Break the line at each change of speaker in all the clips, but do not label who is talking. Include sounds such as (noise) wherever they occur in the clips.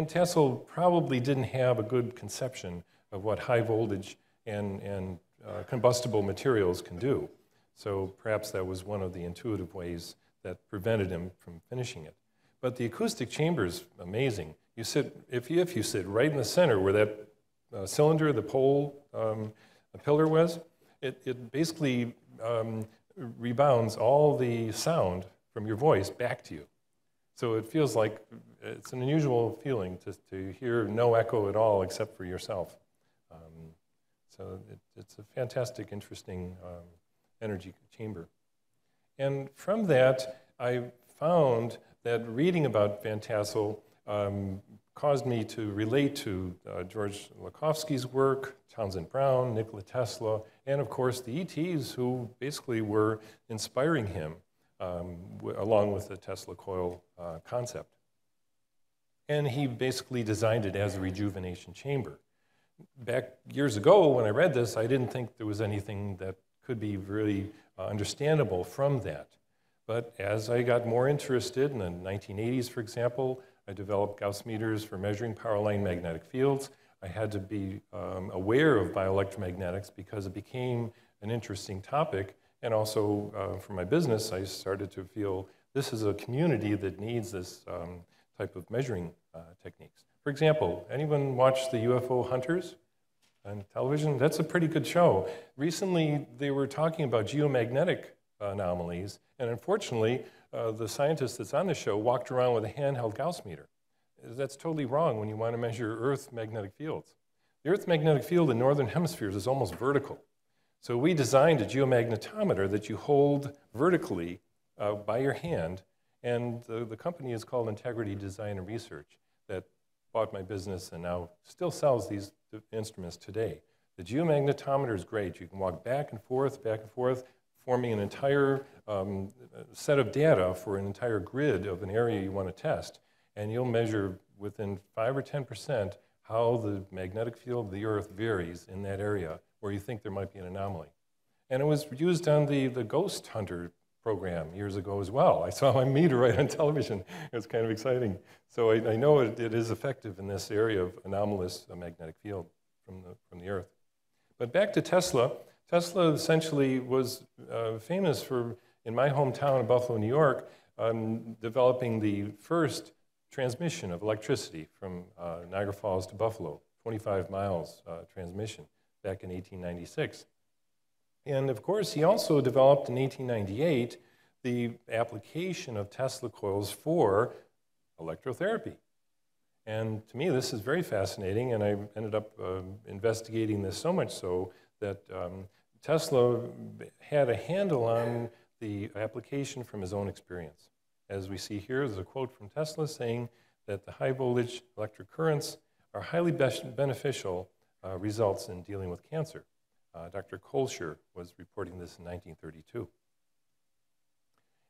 Van Tassel probably didn't have a good conception of what high voltage and, and uh, combustible materials can do. So perhaps that was one of the intuitive ways that prevented him from finishing it. But the acoustic chamber is amazing. You sit, if you, if you sit right in the center where that uh, cylinder, the pole, um, the pillar was, it, it basically um, rebounds all the sound from your voice back to you. So it feels like it's an unusual feeling to, to hear no echo at all except for yourself. Um, so it, it's a fantastic, interesting um, energy chamber. And from that, I found that reading about Van Tassel um, caused me to relate to uh, George Lakhovsky's work, Townsend Brown, Nikola Tesla, and of course the ETs who basically were inspiring him um, along with the Tesla coil uh, concept. And he basically designed it as a rejuvenation chamber. Back years ago when I read this, I didn't think there was anything that could be really uh, understandable from that. But as I got more interested in the 1980s, for example, I developed Gauss meters for measuring power line magnetic fields. I had to be um, aware of bioelectromagnetics because it became an interesting topic. And also uh, for my business, I started to feel this is a community that needs this um, type of measuring uh, techniques. For example, anyone watch the UFO Hunters on television? That's a pretty good show. Recently, they were talking about geomagnetic anomalies, and unfortunately, uh, the scientist that's on the show walked around with a handheld Gauss meter. That's totally wrong when you want to measure Earth magnetic fields. The Earth magnetic field in northern hemispheres is almost vertical. So we designed a geomagnetometer that you hold vertically uh, by your hand, and the, the company is called Integrity Design and Research that bought my business and now still sells these instruments today. The geomagnetometer is great. You can walk back and forth, back and forth, forming an entire um, set of data for an entire grid of an area you want to test. And you'll measure within 5 or 10% how the magnetic field of the Earth varies in that area where you think there might be an anomaly. And it was used on the, the Ghost Hunter program years ago as well. I saw my meter right on television. It was kind of exciting. So I, I know it, it is effective in this area of anomalous magnetic field from the, from the Earth. But back to Tesla. Tesla essentially was uh, famous for, in my hometown of Buffalo, New York, um, developing the first transmission of electricity from uh, Niagara Falls to Buffalo, 25 miles uh, transmission back in 1896. And of course, he also developed in 1898 the application of Tesla coils for electrotherapy. And to me, this is very fascinating, and I ended up uh, investigating this so much so that um, Tesla had a handle on the application from his own experience. As we see here, there's a quote from Tesla saying that the high voltage electric currents are highly beneficial uh, results in dealing with cancer. Uh, Dr. Koelscher was reporting this in 1932.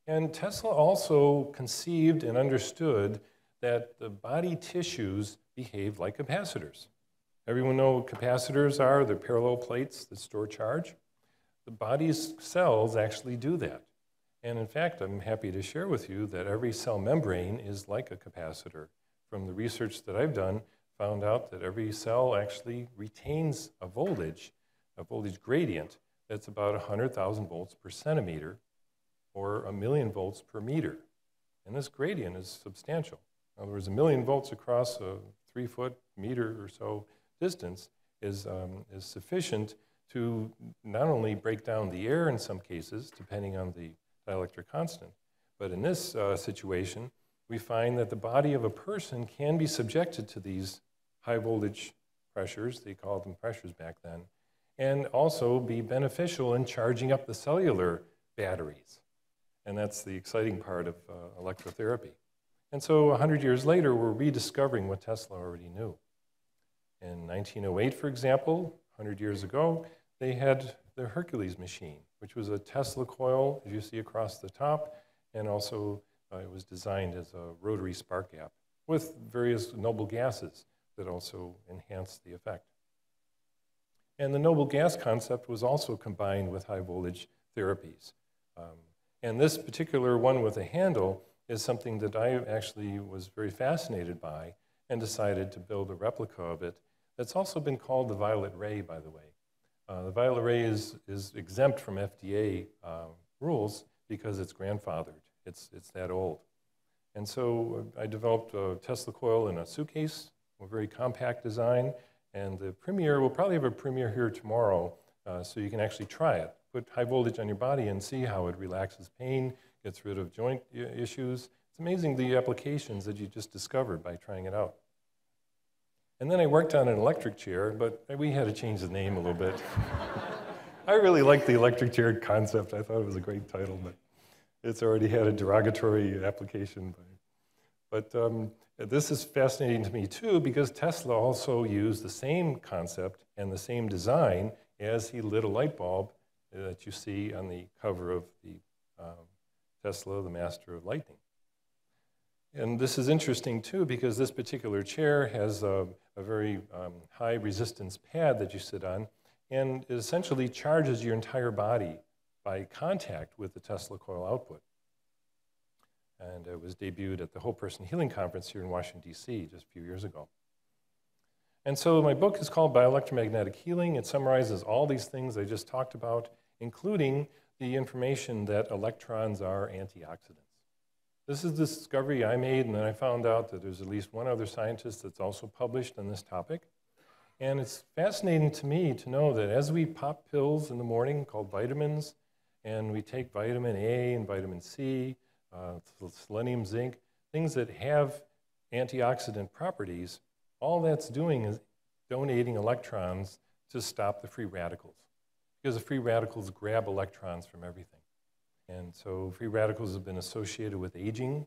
And Tesla also conceived and understood that the body tissues behave like capacitors. Everyone know what capacitors are? They're parallel plates that store charge. The body's cells actually do that. And in fact, I'm happy to share with you that every cell membrane is like a capacitor. From the research that I've done, found out that every cell actually retains a voltage, a voltage gradient that's about 100,000 volts per centimeter or a million volts per meter. And this gradient is substantial. In other words, a million volts across a three foot meter or so distance is, um, is sufficient to not only break down the air in some cases, depending on the dielectric constant, but in this uh, situation, we find that the body of a person can be subjected to these high voltage pressures, they called them pressures back then, and also be beneficial in charging up the cellular batteries. And that's the exciting part of uh, electrotherapy. And so 100 years later, we're rediscovering what Tesla already knew. In 1908, for example, 100 years ago, they had the Hercules machine, which was a Tesla coil, as you see across the top, and also uh, it was designed as a rotary spark gap with various noble gases that also enhanced the effect. And the noble gas concept was also combined with high voltage therapies. Um, and this particular one with a handle is something that I actually was very fascinated by. and decided to build a replica of it that's also been called the Violet Ray, by the way. Uh, the Violet Ray is, is exempt from FDA uh, rules because it's grandfathered. It's, it's that old. And so uh, I developed a Tesla coil in a suitcase, a very compact design, and the premiere, we'll probably have a premiere here tomorrow uh, so you can actually try it. Put high voltage on your body and see how it relaxes pain, gets rid of joint issues. It's amazing the applications that you just discovered by trying it out. And then I worked on an electric chair, but we had to change the name a little bit. (laughs) I really liked the electric chair concept. I thought it was a great title, but it's already had a derogatory application. But um, this is fascinating to me too because Tesla also used the same concept and the same design as he lit a light bulb that you see on the cover of the um, Tesla, the Master of Lightning. And this is interesting too because this particular chair has a, a very um, high resistance pad that you sit on and it essentially charges your entire body by contact with the Tesla coil output. And it was debuted at the Whole Person Healing Conference here in Washington, D.C. just a few years ago. And so my book is called Bioelectromagnetic Healing. It summarizes all these things I just talked about, including the information that electrons are antioxidants. This is the discovery I made, and then I found out that there's at least one other scientist that's also published on this topic. And it's fascinating to me to know that as we pop pills in the morning called vitamins, and we take vitamin A and vitamin C, Uh, selenium, zinc, things that have antioxidant properties, all that's doing is donating electrons to stop the free radicals. Because the free radicals grab electrons from everything. And so free radicals have been associated with aging.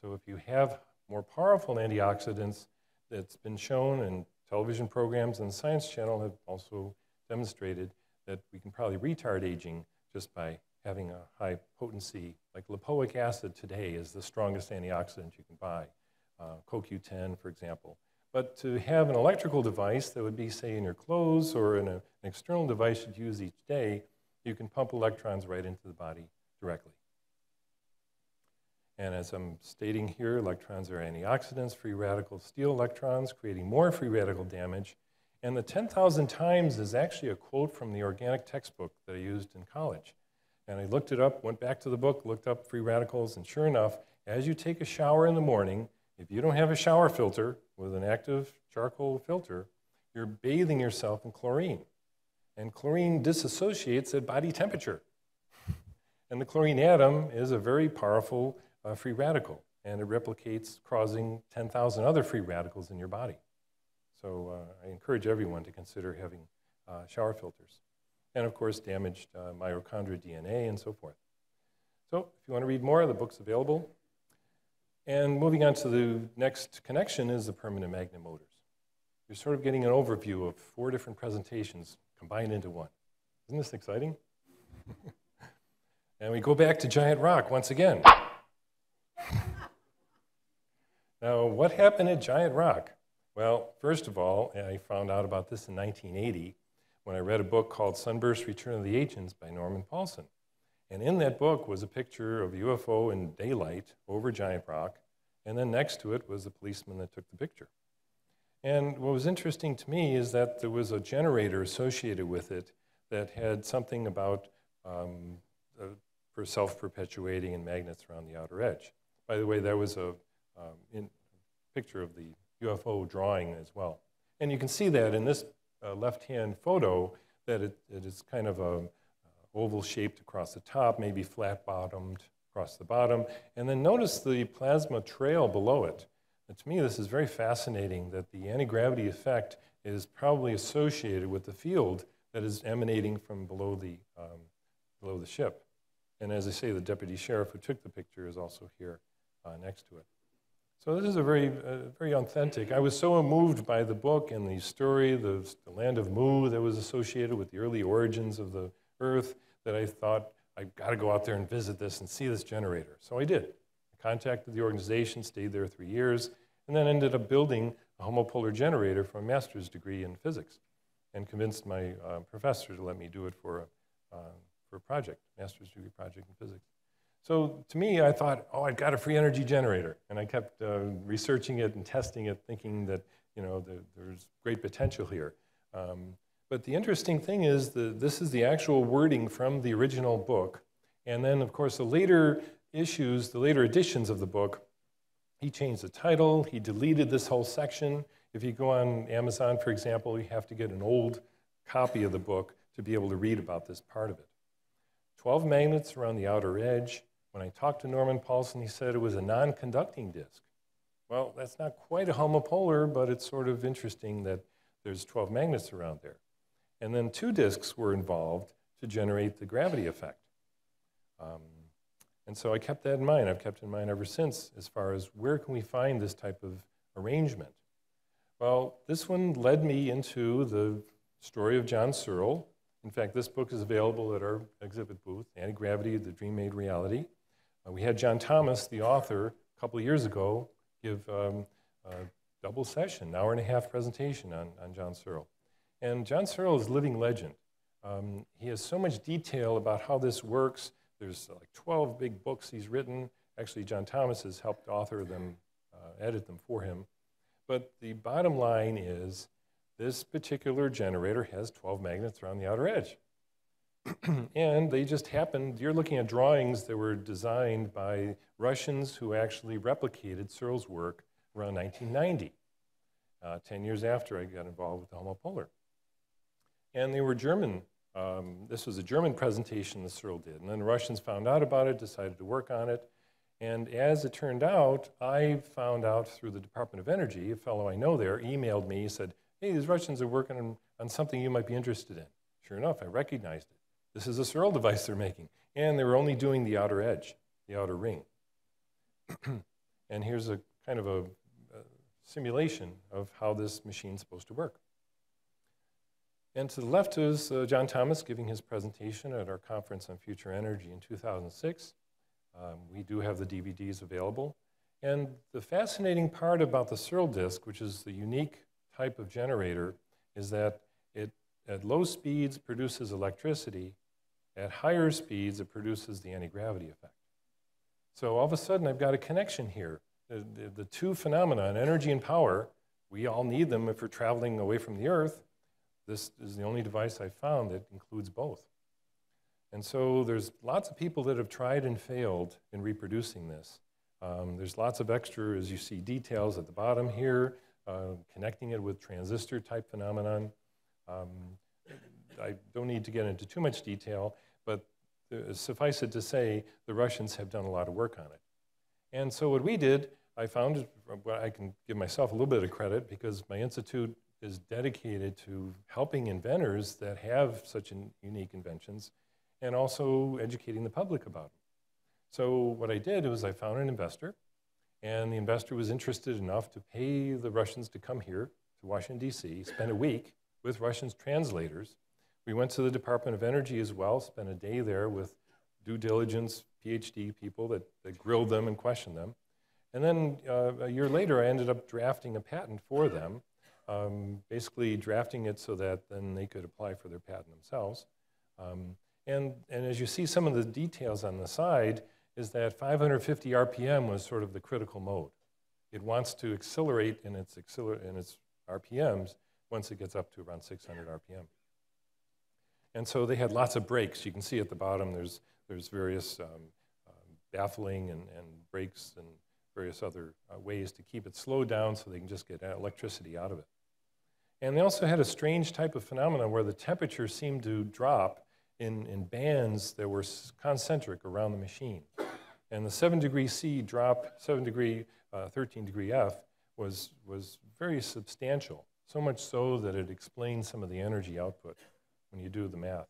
So if you have more powerful antioxidants, that's been shown in television programs and the Science Channel have also demonstrated that we can probably retard aging just by having a high potency, like lipoic acid today is the strongest antioxidant you can buy, uh, CoQ10, for example. But to have an electrical device that would be, say, in your clothes or in a, an external device you'd use each day, you can pump electrons right into the body directly. And as I'm stating here, electrons are antioxidants, free radicals steal electrons, creating more free radical damage. And the 10,000 times is actually a quote from the organic textbook that I used in college. And I looked it up, went back to the book, looked up free radicals, and sure enough, as you take a shower in the morning, if you don't have a shower filter with an active charcoal filter, you're bathing yourself in chlorine. And chlorine disassociates at body temperature. (laughs) and the chlorine atom is a very powerful uh, free radical, and it replicates, causing 10,000 other free radicals in your body. So uh, I encourage everyone to consider having uh, shower filters and of course damaged uh, mitochondrial DNA and so forth. So if you want to read more, the book's available. And moving on to the next connection is the permanent magnet motors. You're sort of getting an overview of four different presentations combined into one. Isn't this exciting? (laughs) and we go back to Giant Rock once again. now, what happened at Giant Rock? Well, first of all, I found out about this in 1980 when I read a book called Sunburst Return of the Ancients by Norman Paulson. And in that book was a picture of UFO in daylight over Giant Rock, and then next to it was the policeman that took the picture. And what was interesting to me is that there was a generator associated with it that had something about um, uh, self-perpetuating and magnets around the outer edge. By the way, there was a um, picture of the UFO drawing as well. And you can see that in this uh, left-hand photo that it, it is kind of a oval shaped across the top, maybe flat bottomed across the bottom. And then notice the plasma trail below it. And to me, this is very fascinating that the anti-gravity effect is probably associated with the field that is emanating from below the, um, below the ship. And as I say, the deputy sheriff who took the picture is also here uh, next to it. So this is a very, uh, very authentic. I was so moved by the book and the story, the, the land of Mu that was associated with the early origins of the Earth, that I thought I've got to go out there and visit this and see this generator. So I did. I contacted the organization, stayed there three years, and then ended up building a homopolar generator for a master's degree in physics, and convinced my uh, professor to let me do it for a, uh, for a project, master's degree project in physics. So to me, I thought, oh, I've got a free energy generator. And I kept uh, researching it and testing it, thinking that, you know, the, there's great potential here. Um, but the interesting thing is that this is the actual wording from the original book. And then, of course, the later issues, the later editions of the book, he changed the title, he deleted this whole section. If you go on Amazon, for example, you have to get an old copy of the book to be able to read about this part of it. 12 magnets around the outer edge. When I talked to Norman Paulson, he said it was a non-conducting disk. Well, that's not quite a homopolar, but it's sort of interesting that there's 12 magnets around there. And then two disks were involved to generate the gravity effect. Um, and so I kept that in mind. I've kept in mind ever since as far as where can we find this type of arrangement. Well, this one led me into the story of John Searle. In fact, this book is available at our exhibit booth, Anti-Gravity, The Dream Made Reality. Uh, we had John Thomas, the author, a couple of years ago, give um, a double session, an hour and a half presentation on, on John Searle. And John Searle is a living legend. Um, he has so much detail about how this works. There's uh, like 12 big books he's written. Actually, John Thomas has helped author them, uh, edit them for him. But the bottom line is this particular generator has 12 magnets around the outer edge. (clears throat) and they just happened, you're looking at drawings that were designed by Russians who actually replicated Searle's work around 1990, uh, 10 years after I got involved with the homopolar. And they were German. Um, this was a German presentation that Searle did. And then the Russians found out about it, decided to work on it. And as it turned out, I found out through the Department of Energy, a fellow I know there emailed me, He said, hey, these Russians are working on, on something you might be interested in. Sure enough, I recognized it. This is a Searle device they're making. And they were only doing the outer edge, the outer ring. (clears throat) and here's a kind of a, a simulation of how this machine's supposed to work. And to the left is uh, John Thomas giving his presentation at our conference on future energy in 2006. Um, we do have the DVDs available. And the fascinating part about the Searle disk, which is the unique type of generator, is that it at low speeds produces electricity. At higher speeds, it produces the anti-gravity effect. So all of a sudden, I've got a connection here. The, the, the two phenomena, energy and power, we all need them if we're traveling away from the Earth. This is the only device I've found that includes both. And so there's lots of people that have tried and failed in reproducing this. Um, there's lots of extra, as you see, details at the bottom here, uh, connecting it with transistor type phenomenon. Um, I don't need to get into too much detail, Uh, suffice it to say, the Russians have done a lot of work on it. And so what we did, I found, I can give myself a little bit of credit because my institute is dedicated to helping inventors that have such unique inventions and also educating the public about them. So what I did was I found an investor, and the investor was interested enough to pay the Russians to come here to Washington, D.C., spend a week with Russian translators. We went to the Department of Energy as well, spent a day there with due diligence PhD people that, that grilled them and questioned them. And then uh, a year later, I ended up drafting a patent for them, um, basically drafting it so that then they could apply for their patent themselves. Um, and, and as you see some of the details on the side, is that 550 RPM was sort of the critical mode. It wants to accelerate in its, acceler in its RPMs once it gets up to around 600 RPM. And so they had lots of brakes. You can see at the bottom there's, there's various um, um, baffling and, and brakes and various other uh, ways to keep it slowed down so they can just get electricity out of it. And they also had a strange type of phenomenon where the temperature seemed to drop in, in bands that were concentric around the machine. And the 7 degree C drop, 7 degree, uh, 13 degree F, was, was very substantial, so much so that it explains some of the energy output when you do the math.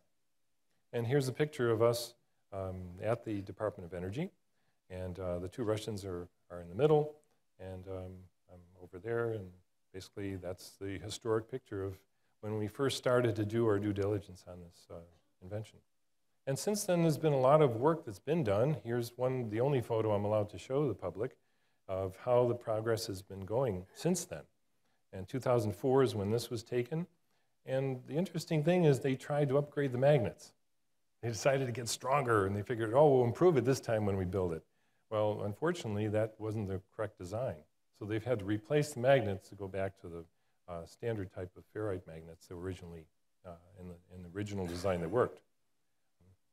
And here's a picture of us um, at the Department of Energy. And uh, the two Russians are, are in the middle, and um, I'm over there. And basically, that's the historic picture of when we first started to do our due diligence on this uh, invention. And since then, there's been a lot of work that's been done. Here's one, the only photo I'm allowed to show the public of how the progress has been going since then. And 2004 is when this was taken. And the interesting thing is they tried to upgrade the magnets. They decided to get stronger, and they figured, oh, we'll improve it this time when we build it. Well, unfortunately, that wasn't the correct design. So they've had to replace the magnets to go back to the uh, standard type of ferrite magnets that were originally uh, in, the, in the original design that worked.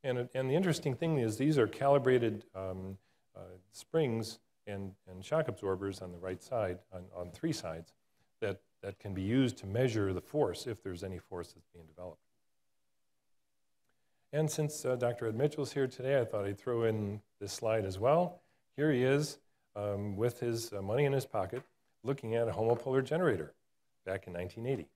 And, and the interesting thing is these are calibrated um, uh, springs and, and shock absorbers on the right side, on, on three sides, that, that can be used to measure the force if there's any force that's being developed. And since uh, Dr. Ed Mitchell's here today, I thought I'd throw in this slide as well. Here he is um, with his uh, money in his pocket looking at a homopolar generator back in 1980.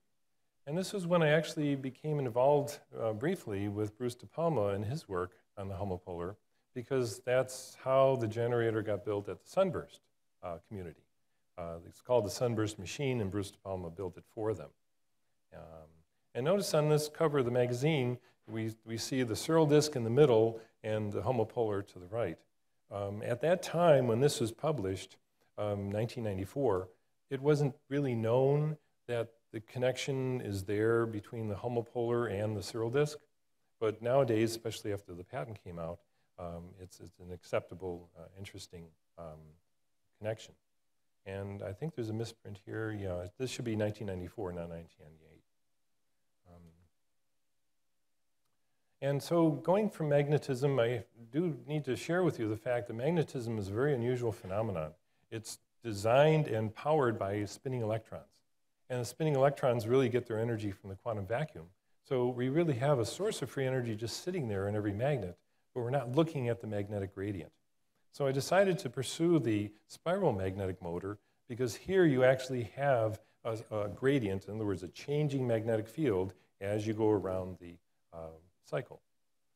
And this was when I actually became involved uh, briefly with Bruce De Palma and his work on the homopolar, because that's how the generator got built at the Sunburst uh, community. Uh, it's called the Sunburst Machine, and Bruce De Palma built it for them. Um, and notice on this cover of the magazine, we, we see the Searle disk in the middle and the homopolar to the right. Um, at that time, when this was published, um, 1994, it wasn't really known that the connection is there between the homopolar and the Searle disk. But nowadays, especially after the patent came out, um, it's, it's, an acceptable, uh, interesting um, connection. And I think there's a misprint here. Yeah, this should be 1994, not 1998. Um, and so going from magnetism, I do need to share with you the fact that magnetism is a very unusual phenomenon. It's designed and powered by spinning electrons. And the spinning electrons really get their energy from the quantum vacuum. So we really have a source of free energy just sitting there in every magnet, but we're not looking at the magnetic gradient. So I decided to pursue the spiral magnetic motor because here you actually have a, a gradient, in other words, a changing magnetic field as you go around the uh, cycle.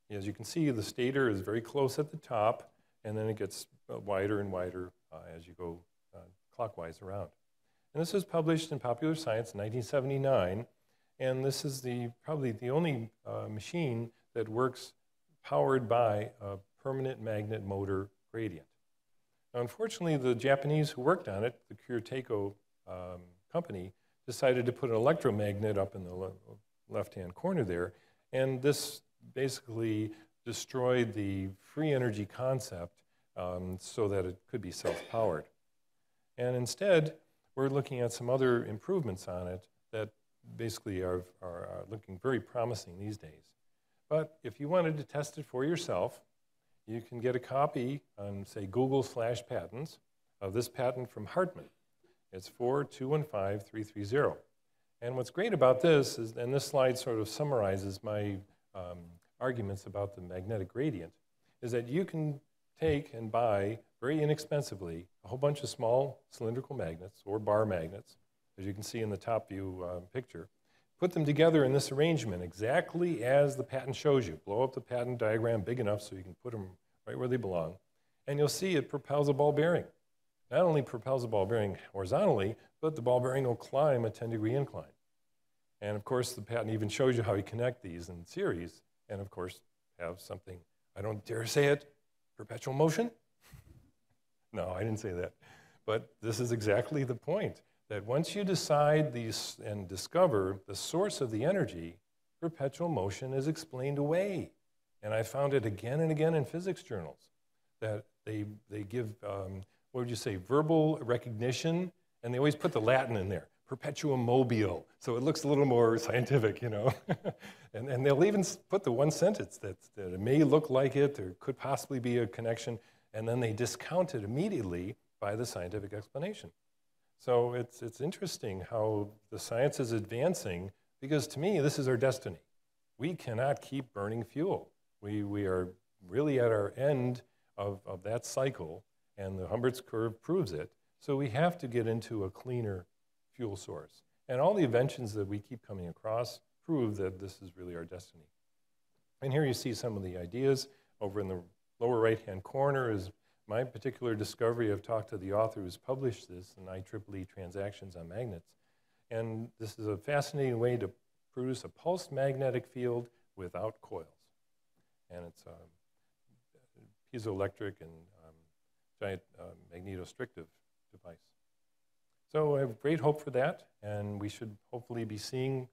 As you can see, the stator is very close at the top, and then it gets uh, wider and wider uh, as you go uh, clockwise around. And this was published in Popular Science in 1979, and this is the, probably the only uh, machine that works powered by a permanent magnet motor gradient. Now, unfortunately, the Japanese who worked on it, the Kure Tekko um, company, decided to put an electromagnet up in the le left-hand corner there, and this basically destroyed the free energy concept um, so that it could be self-powered. And instead, we're looking at some other improvements on it that basically are, are, are looking very promising these days. But if you wanted to test it for yourself, you can get a copy on, say, Google slash patents of this patent from Hartman. It's 4215330. And what's great about this is, and this slide sort of summarizes my um, arguments about the magnetic gradient, is that you can take and buy very inexpensively a whole bunch of small cylindrical magnets or bar magnets, as you can see in the top view uh, picture, put them together in this arrangement exactly as the patent shows you. Blow up the patent diagram big enough so you can put them right where they belong, and you'll see it propels a ball bearing. Not only propels a ball bearing horizontally, but the ball bearing will climb a 10 degree incline. And of course, the patent even shows you how you connect these in series, and of course, have something, I don't dare say it, perpetual motion? (laughs) no, I didn't say that. But this is exactly the point that once you decide these and discover the source of the energy, perpetual motion is explained away. And I found it again and again in physics journals that they, they give, um, what would you say, verbal recognition, and they always put the Latin in there, perpetuum mobile, so it looks a little more scientific, you know. (laughs) and, and they'll even put the one sentence that, that it may look like it, there could possibly be a connection, and then they discount it immediately by the scientific explanation. So it's, it's interesting how the science is advancing because to me, this is our destiny. We cannot keep burning fuel. We, we are really at our end of, of that cycle, and the Hubbert's curve proves it. So we have to get into a cleaner fuel source. And all the inventions that we keep coming across prove that this is really our destiny. And here you see some of the ideas. Over in the lower right-hand corner is my particular discovery. I've talked to the author who's published this in IEEE Transactions on Magnets. And this is a fascinating way to produce a pulsed magnetic field without coils. And it's a piezoelectric and um, giant uh, magnetostrictive device. So I have great hope for that, and we should hopefully be seeing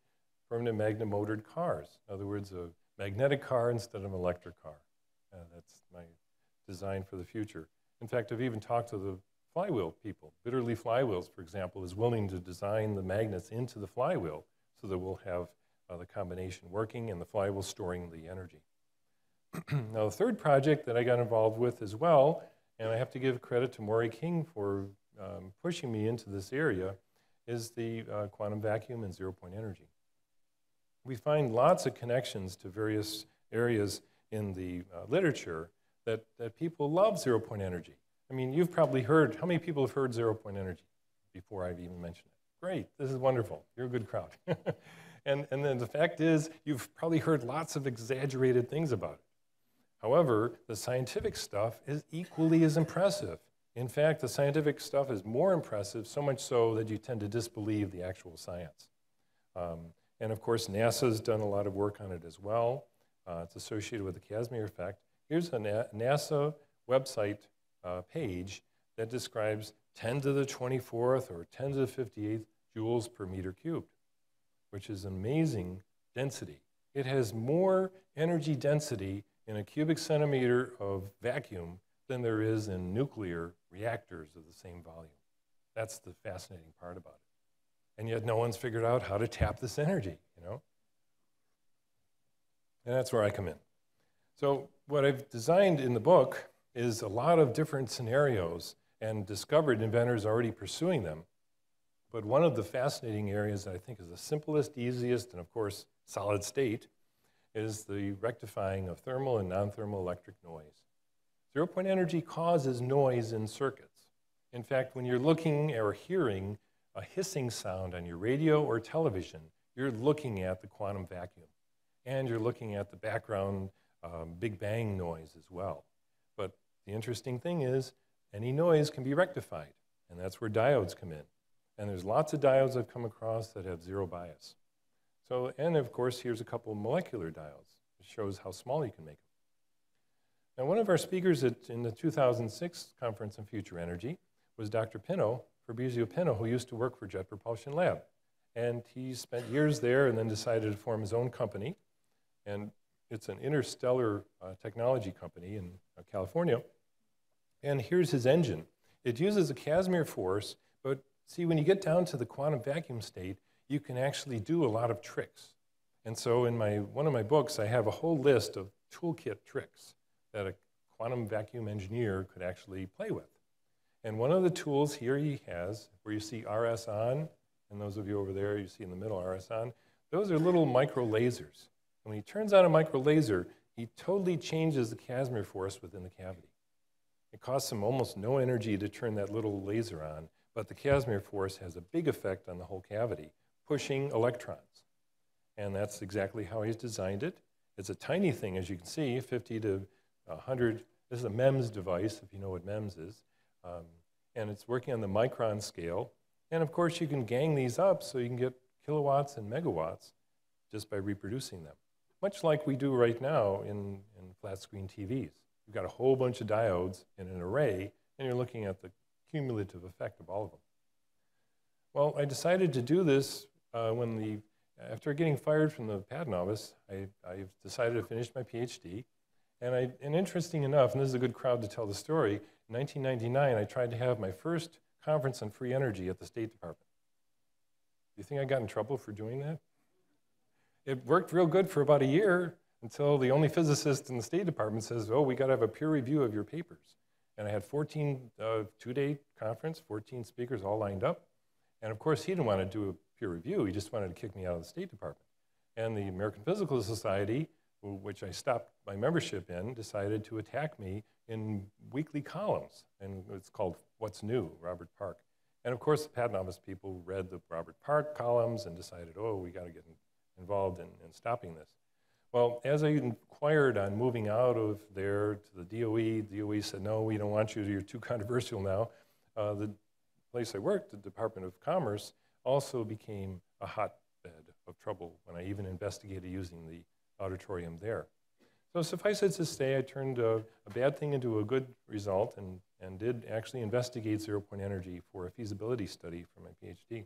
permanent magnet motored cars. In other words, a magnetic car instead of an electric car. Uh, that's my design for the future. In fact, I've even talked to the flywheel people. Bitterly Flywheels, for example, is willing to design the magnets into the flywheel so that we'll have uh, the combination working and the flywheel storing the energy. (clears throat) now, the third project that I got involved with as well, and I have to give credit to Moray King for um, pushing me into this area, is the uh, quantum vacuum and zero point energy. We find lots of connections to various areas in the uh, literature that, that people love zero point energy. I mean, you've probably heard, how many people have heard zero point energy before I've even mentioned it? Great, this is wonderful. You're a good crowd. (laughs) and, and then the fact is, you've probably heard lots of exaggerated things about it. However, the scientific stuff is equally as impressive. In fact, the scientific stuff is more impressive, so much so that you tend to disbelieve the actual science. Um, and of course, NASA's done a lot of work on it as well. Uh, it's associated with the Casimir effect. Here's a NASA website uh, page that describes 10 to the 24th or 10 to the 58th joules per meter cubed, which is amazing density. It has more energy density in a cubic centimeter of vacuum than there is in nuclear reactors of the same volume. That's the fascinating part about it. And yet no one's figured out how to tap this energy, you know? And that's where I come in. So what I've designed in the book is a lot of different scenarios and discovered inventors already pursuing them. But one of the fascinating areas that I think is the simplest, easiest, and of course, solid state is the rectifying of thermal and non-thermal electric noise. Zero-point energy causes noise in circuits. In fact, when you're looking or hearing a hissing sound on your radio or television, you're looking at the quantum vacuum. And you're looking at the background um, Big Bang noise as well. But the interesting thing is, any noise can be rectified, and that's where diodes come in. And there's lots of diodes I've come across that have zero bias. So, and of course, here's a couple molecular diodes. It shows how small you can make them. Now, one of our speakers at, in the 2006 Conference on Future Energy was Dr. Pinto, Fabrizio Pinto, who used to work for Jet Propulsion Lab. And he spent years there and then decided to form his own company. And it's an interstellar uh, technology company in uh, California. And here's his engine. It uses a Casimir force, but see, when you get down to the quantum vacuum state, you can actually do a lot of tricks. And so in my, one of my books, I have a whole list of toolkit tricks that a quantum vacuum engineer could actually play with. And one of the tools here he has, where you see RS on, and those of you over there, you see in the middle RS on, those are little micro lasers. And when he turns on a micro laser, he totally changes the Casimir force within the cavity. It costs him almost no energy to turn that little laser on, but the Casimir force has a big effect on the whole cavity, pushing electrons. And that's exactly how he's designed it. It's a tiny thing, as you can see, 50 to 100. This is a MEMS device, if you know what MEMS is. Um, and it's working on the micron scale. And of course, you can gang these up so you can get kilowatts and megawatts just by reproducing them much like we do right now in, in flat screen TVs. You've got a whole bunch of diodes in an array, and you're looking at the cumulative effect of all of them. Well, I decided to do this uh, when the, after getting fired from the patent office, I, I decided to finish my PhD. And, I, and interesting enough, and this is a good crowd to tell the story, in 1999, I tried to have my first conference on free energy at the State Department. Do you think I got in trouble for doing that? It worked real good for about a year until the only physicist in the State Department says, oh, we got to have a peer review of your papers. And I had 14, uh, two-day conference, 14 speakers all lined up. And of course, he didn't want to do a peer review. He just wanted to kick me out of the State Department. And the American Physical Society, which I stopped my membership in, decided to attack me in weekly columns. And it's called What's New, Robert Park. And of course, the Patent Office people read the Robert Park columns and decided, oh, we got to get involved in, in stopping this. Well, as I inquired on moving out of there to the DOE, the DOE said, no, we don't want you, you're too (laughs) controversial now. Uh, the place I worked, the Department of Commerce, also became a hotbed of trouble when I even investigated using the auditorium there. So suffice it to say, I turned a, a, bad thing into a good result and, and did actually investigate zero-point energy for a feasibility study for my PhD.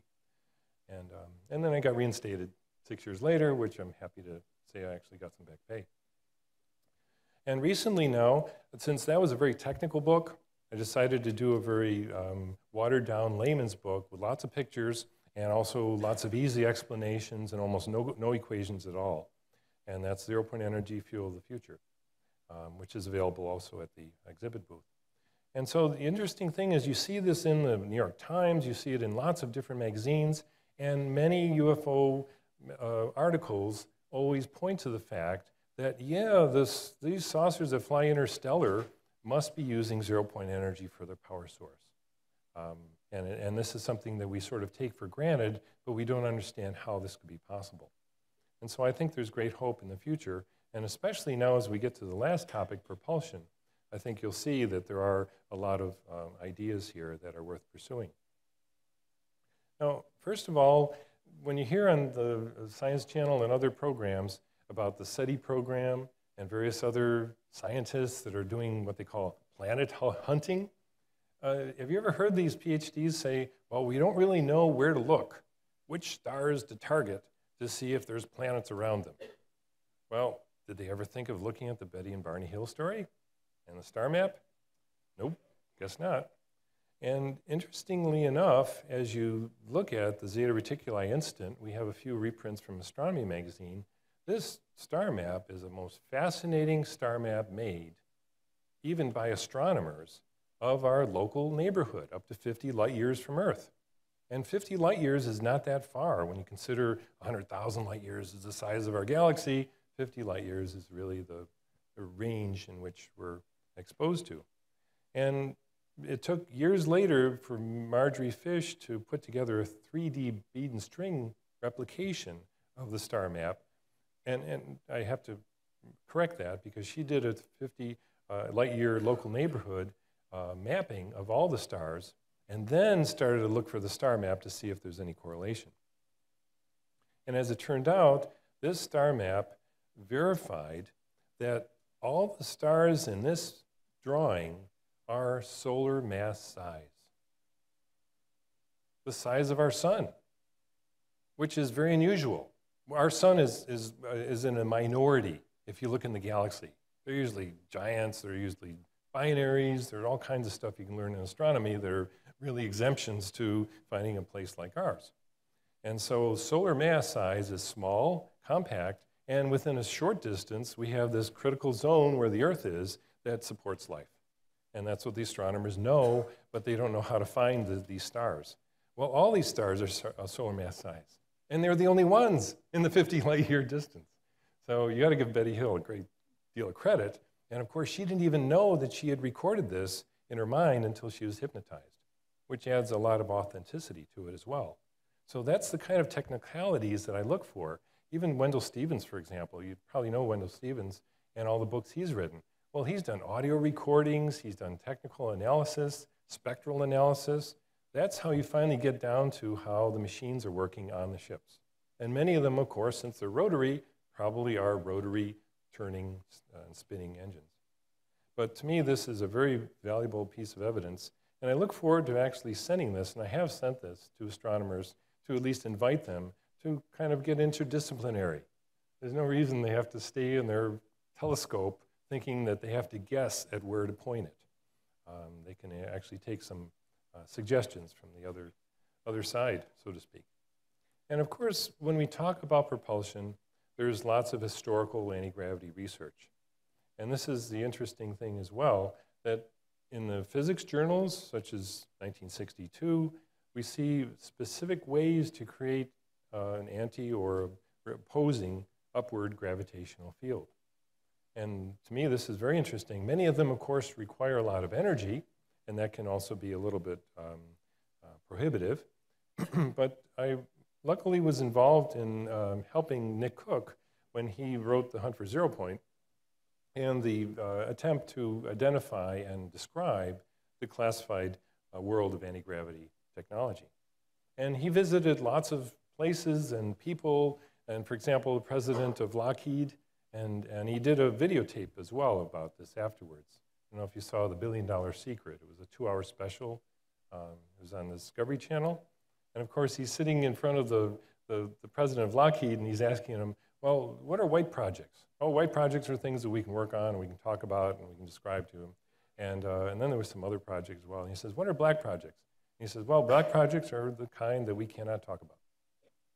And, um, and then I got reinstated six years later, which I'm happy to say I actually got some back pay. And recently now, since that was a very technical book, I decided to do a very um, watered down layman's book with lots of pictures and also lots of easy explanations and almost no, no equations at all. And that's Zero Point Energy Fuel of the Future, um, which is available also at the exhibit booth. And so the interesting thing is you see this in the New York Times, you see it in lots of different magazines, and many UFO uh, articles always point to the fact that, yeah, this, these saucers that fly interstellar must be using zero point energy for their power source. Um, and, and this is something that we sort of take for granted, but we don't understand how this could be possible. And so I think there's great hope in the future, and especially now as we get to the last topic, propulsion, I think you'll see that there are a lot of um, ideas here that are worth pursuing. Now, first of all, when you hear on the Science Channel and other programs about the SETI program and various other scientists that are doing what they call planet hunting, uh, have you ever heard these PhDs say, well, we don't really know where to look, which stars to target to see if there's planets around them? Well, did they ever think of looking at the Betty and Barney Hill story and the star map? Nope, guess not. And interestingly enough, as you look at the Zeta Reticuli incident, we have a few reprints from Astronomy magazine. This star map is the most fascinating star map made, even by astronomers, of our local neighborhood, up to 50 light years from Earth. And 50 light years is not that far. When you consider 100,000 light years is the size of our galaxy, 50 light years is really the, the range in which we're exposed to. And it took years later for Marjorie Fish to put together a 3D bead and string replication of the star map. And, and I have to correct that because she did a 50 uh, light year local neighborhood uh, mapping of all the stars and then started to look for the star map to see if there's any correlation. And as it turned out, this star map verified that all the stars in this drawing our solar mass size. The size of our sun, which is very unusual. Our sun is, is, uh, is in a minority if you look in the galaxy. They're usually giants, they're usually binaries, there are all kinds of stuff you can learn in astronomy that are really exemptions to finding a place like ours. And so solar mass size is small, compact, and within a short distance, we have this critical zone where the Earth is that supports life. And that's what the astronomers know, but they don't know how to find the, these stars. Well, all these stars are solar mass size, and they're the only ones in the 50 light year distance. So you got to give Betty Hill a great deal of credit. And of course, she didn't even know that she had recorded this in her mind until she was hypnotized, which adds a lot of authenticity to it as well. So that's the kind of technicalities that I look for. Even Wendell Stevens, for example, you probably know Wendell Stevens and all the books he's written. Well, he's done audio recordings, he's done technical analysis, spectral analysis. That's how you finally get down to how the machines are working on the ships. And many of them, of course, since they're rotary, probably are rotary turning uh, and spinning engines. But to me, this is a very valuable piece of evidence. And I look forward to actually sending this, and I have sent this to astronomers to at least invite them to kind of get interdisciplinary. There's no reason they have to stay in their telescope thinking that they have to guess at where to point it. Um, they can actually take some uh, suggestions from the other, other side, so to speak. And of course, when we talk about propulsion, there's lots of historical anti-gravity research. And this is the interesting thing as well, that in the physics journals, such as 1962, we see specific ways to create uh, an anti or opposing upward gravitational field. And to me, this is very interesting. Many of them, of course, require a lot of energy, and that can also be a little bit um, uh, prohibitive. (clears throat) but I luckily was involved in um, helping Nick Cook when he wrote The Hunt for Zero Point and the uh, attempt to identify and describe the classified uh, world of anti-gravity technology. And he visited lots of places and people, and for example, the president of Lockheed and, and he did a videotape as well about this afterwards. I don't know if you saw The Billion Dollar Secret. It was a two hour special. Um, it was on the Discovery Channel. And of course, he's sitting in front of the, the, the president of Lockheed and he's asking him, well, what are white projects? Oh, white projects are things that we can work on and we can talk about and we can describe to them. And, uh, and then there were some other projects as well. And he says, what are black projects? And he says, well, black projects are the kind that we cannot talk about.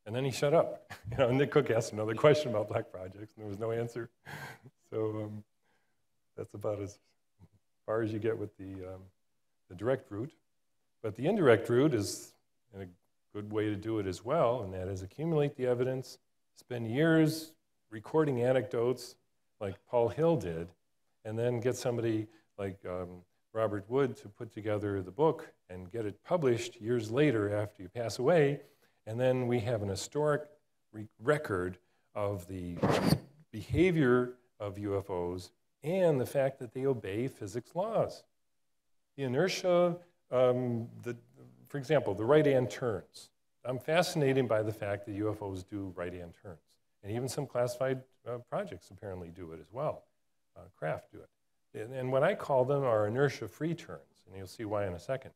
And then he shut up. (laughs) You know, Nick Cook asked another question about black projects, and there was no answer. (laughs) so um, that's about as far as you get with the, um, the direct route. But the indirect route is a good way to do it as well, and that is accumulate the evidence, spend years recording anecdotes like Paul Hill did, and then get somebody like um, Robert Wood to put together the book and get it published years later after you pass away. And then we have an historic re record of the behavior of UFOs and the fact that they obey physics laws. The inertia, um, the, for example, the right-hand turns. I'm fascinated by the fact that UFOs do right-hand turns. And even some classified uh, projects apparently do it as well. Uh, craft do it. And, and what I call them are inertia-free turns, and you'll see why in a second.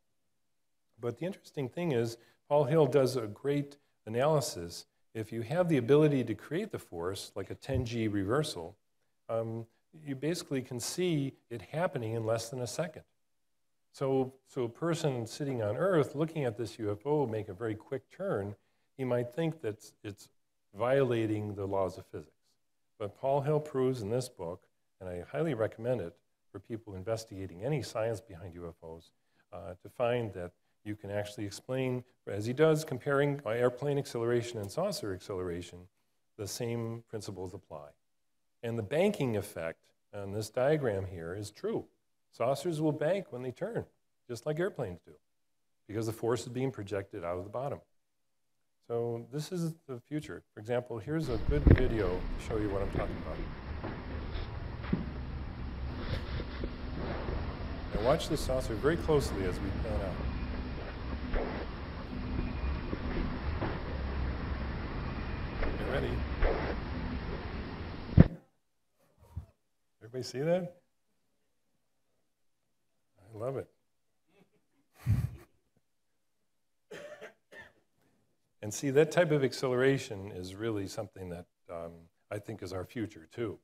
But the interesting thing is, Paul Hill does a great analysis. If you have the ability to create the force, like a 10G reversal, um, you basically can see it happening in less than a second. So, so a person sitting on Earth looking at this UFO make a very quick turn, he might think that it's violating the laws of physics. But Paul Hill proves in this book, and I highly recommend it for people investigating any science behind UFOs, uh, to find that you can actually explain, as he does, comparing airplane acceleration and saucer acceleration, the same principles apply. And the banking effect on this diagram here is true. Saucers will bank when they turn, just like airplanes do, because the force is being projected out of the bottom. So this is the future. For example, here's a good video to show you what I'm talking about. Now watch this saucer very closely as we pan out. Get ready. Everybody see that? I love it. (laughs) and see, that type of acceleration is really something that um, I think is our future too,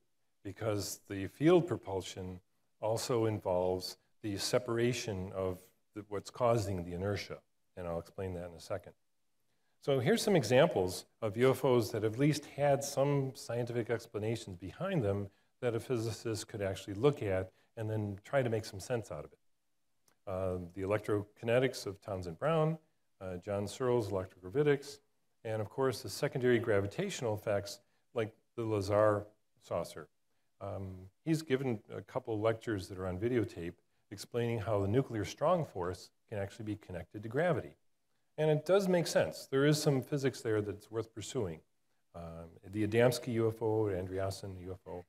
because the field propulsion also involves the separation of the, what's causing the inertia, and I'll explain that in a second. So here's some examples of UFOs that at least had some scientific explanations behind them that a physicist could actually look at and then try to make some sense out of it. Uh, the electrokinetics of Townsend Brown, uh, John Searl's electrogravitics, and of course the secondary gravitational effects like the Lazar saucer. Um, he's given a couple lectures that are on videotape explaining how the nuclear strong force can actually be connected to gravity. And it does make sense. There is some physics there that's worth pursuing. Um, the Adamski UFO, Andreasson UFO,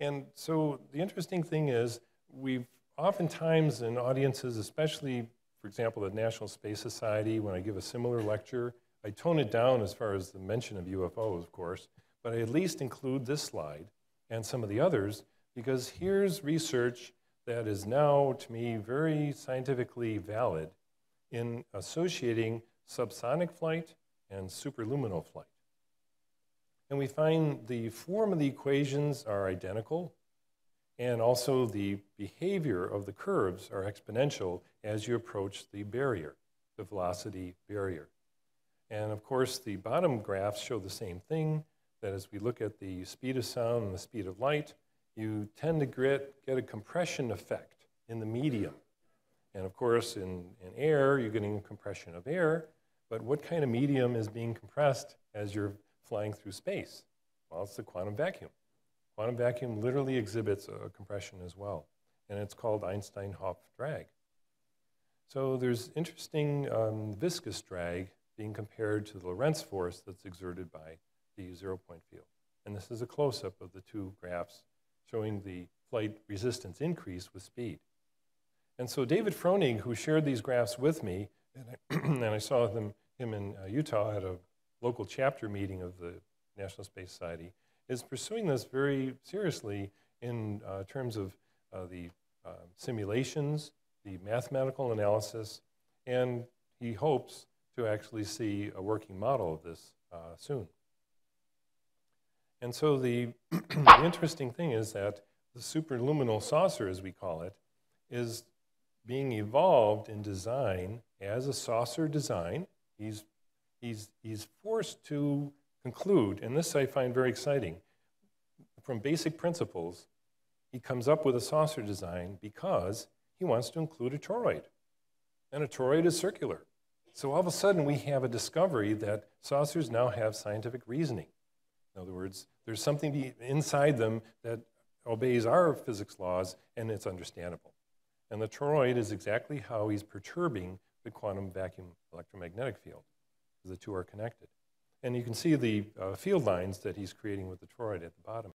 and so the interesting thing is, we've oftentimes in audiences, especially, for example, the National Space Society, when I give a similar lecture, I tone it down as far as the mention of UFOs, of course, but I at least include this slide and some of the others, because here's research that is now, to me, very scientifically valid in associating subsonic flight and superluminal flight. And we find the form of the equations are identical, and also the behavior of the curves are exponential as you approach the barrier, the velocity barrier. And of course, the bottom graphs show the same thing, that as we look at the speed of sound and the speed of light, you tend to get, get a compression effect in the medium. And of course, in, in air, you're getting compression of air, but what kind of medium is being compressed as you're flying through space? Well, it's the quantum vacuum. Quantum vacuum literally exhibits a compression as well, and it's called Einstein-Hopf drag. So there's interesting um, viscous drag being compared to the Lorentz force that's exerted by the zero-point field. And this is a close-up of the two graphs showing the flight resistance increase with speed. And so David Froning, who shared these graphs with me, and I, (clears throat) and I saw them, him in uh, Utah at a local chapter meeting of the National Space Society, is pursuing this very seriously in uh, terms of uh, the uh, simulations, the mathematical analysis, and he hopes to actually see a working model of this uh, soon. And so the, (clears throat) the interesting thing is that the superluminal saucer, as we call it, is being evolved in design as a saucer design. He's, he's, he's forced to conclude, and this I find very exciting, from basic principles, he comes up with a saucer design because he wants to include a toroid. And a toroid is circular. So all of a sudden, we have a discovery that saucers now have scientific reasoning. In other words, there's something inside them that obeys our physics laws, and it's understandable. And the toroid is exactly how he's perturbing the quantum vacuum electromagnetic field. The two are connected. And you can see the uh, field lines that he's creating with the toroid at the bottom.